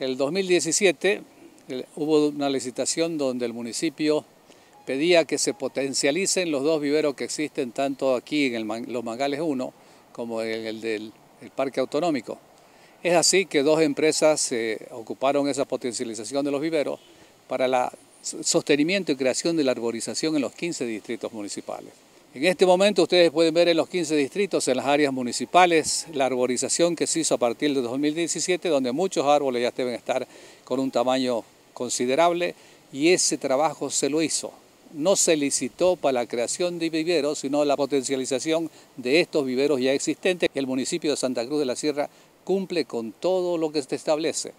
El 2017 hubo una licitación donde el municipio pedía que se potencialicen los dos viveros que existen tanto aquí en los Mangales 1 como en el del Parque Autonómico. Es así que dos empresas se ocuparon esa potencialización de los viveros para el sostenimiento y creación de la arborización en los 15 distritos municipales. En este momento ustedes pueden ver en los 15 distritos, en las áreas municipales, la arborización que se hizo a partir de 2017, donde muchos árboles ya deben estar con un tamaño considerable y ese trabajo se lo hizo. No se licitó para la creación de viveros, sino la potencialización de estos viveros ya existentes. El municipio de Santa Cruz de la Sierra cumple con todo lo que se establece.